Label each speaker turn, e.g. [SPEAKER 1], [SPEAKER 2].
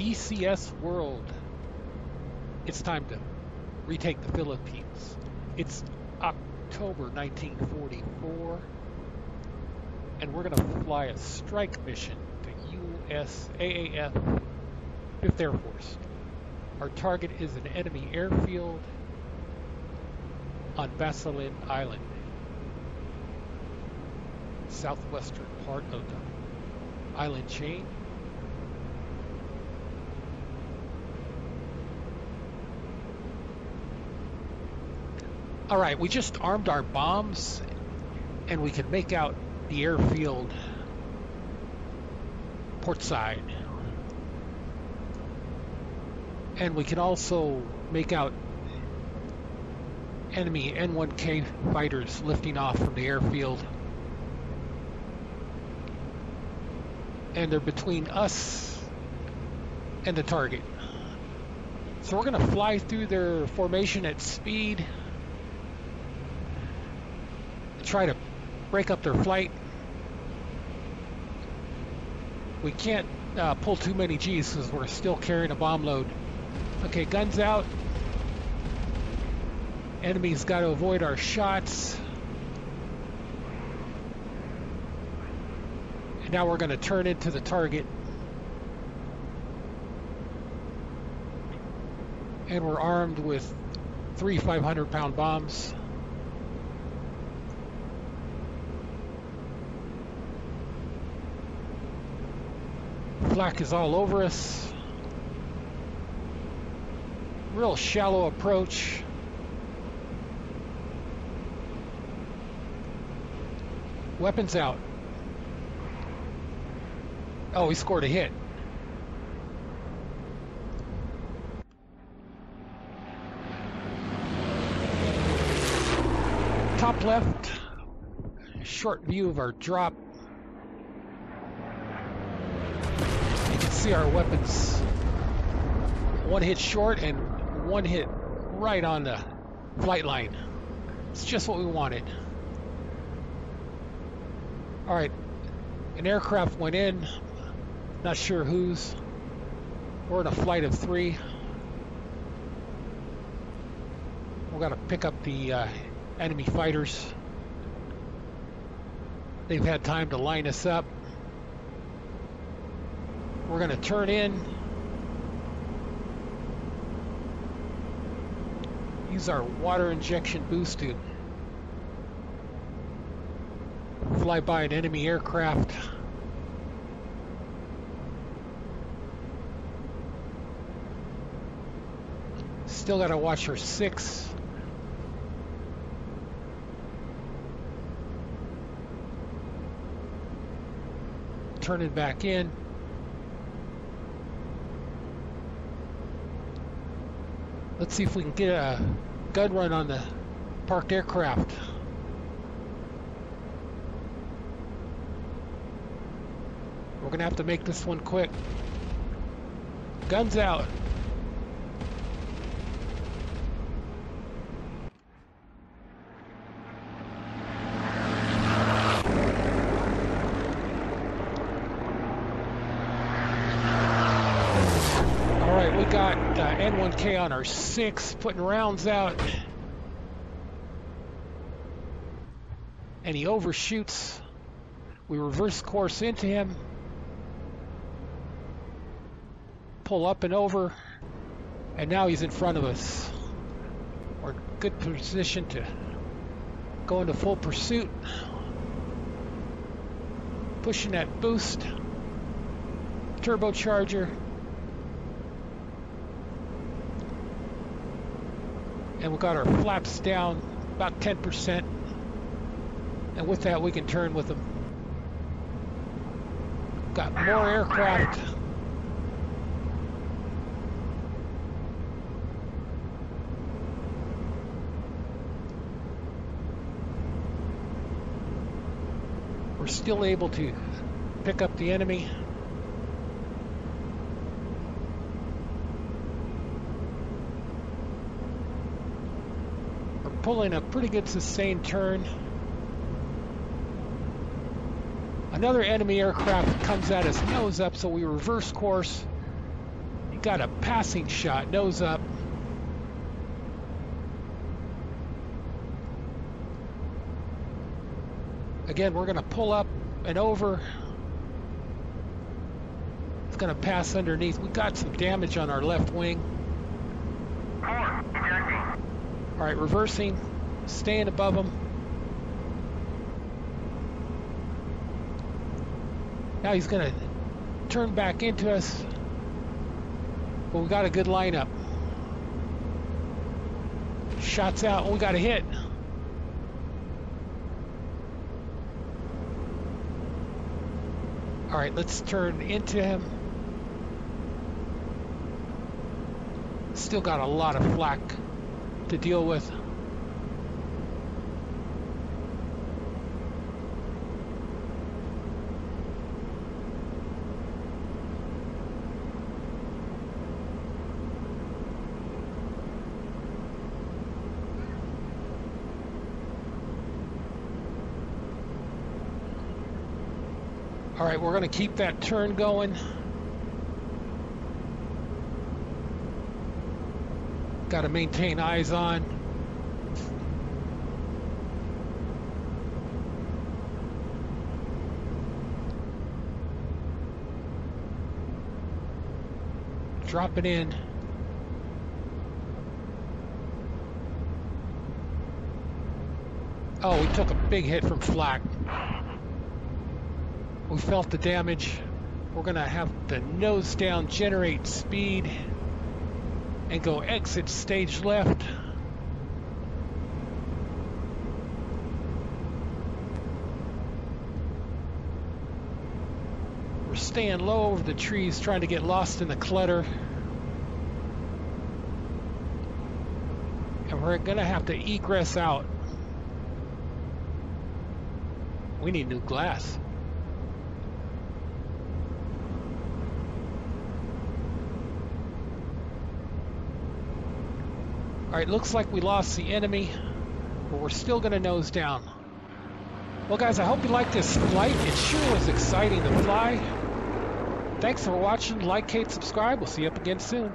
[SPEAKER 1] DCS World. It's time to retake the Philippines. It's October 1944, and we're going to fly a strike mission to USAAF 5th Air Force. Our target is an enemy airfield on Basilan Island, southwestern part of the island chain. All right, we just armed our bombs and we can make out the airfield port side. And we can also make out enemy N1K fighters lifting off from the airfield. And they're between us and the target. So we're going to fly through their formation at speed. Try to break up their flight. We can't uh, pull too many G's because we're still carrying a bomb load. Okay, guns out. Enemy's got to avoid our shots. And now we're going to turn into the target. And we're armed with three 500 pound bombs. Flak is all over us. Real shallow approach. Weapons out. Oh, he scored a hit. Top left, short view of our drop. You can see our weapons. One hit short and one hit right on the flight line. It's just what we wanted. All right, an aircraft went in. Not sure whose. We're in a flight of three. We're gonna pick up the uh, enemy fighters. They've had time to line us up. We're gonna turn in. Use our water injection boost to fly by an enemy aircraft. Still got to watch our six. Turn it back in. Let's see if we can get a gun run on the parked aircraft. We're gonna have to make this one quick. Guns out. All right, we got uh, N1K on our six, putting rounds out. And he overshoots. We reverse course into him. pull up and over, and now he's in front of us. We're in good position to go into full pursuit. Pushing that boost, turbocharger, and we've got our flaps down about 10%. And with that, we can turn with them. Got more aircraft We're still able to pick up the enemy. Pulling a pretty good sustained turn. Another enemy aircraft comes at us nose up, so we reverse course got a passing shot, nose up. Again, we're going to pull up and over. It's going to pass underneath. We got some damage on our left wing. All right, reversing, staying above them. Now he's going to turn back into us. But we got a good lineup. Shots out. We got a hit. All right, let's turn into him. Still got a lot of flak to deal with. All right, we're going to keep that turn going. Got to maintain eyes on. Drop it in. Oh, we took a big hit from flak. We felt the damage. We're going to have the nose down, generate speed, and go exit stage left. We're staying low over the trees, trying to get lost in the clutter. And we're going to have to egress out. We need new glass. All right, looks like we lost the enemy, but we're still going to nose down. Well, guys, I hope you liked this flight. It sure was exciting to fly. Thanks for watching. Like, hate, subscribe. We'll see you up again soon.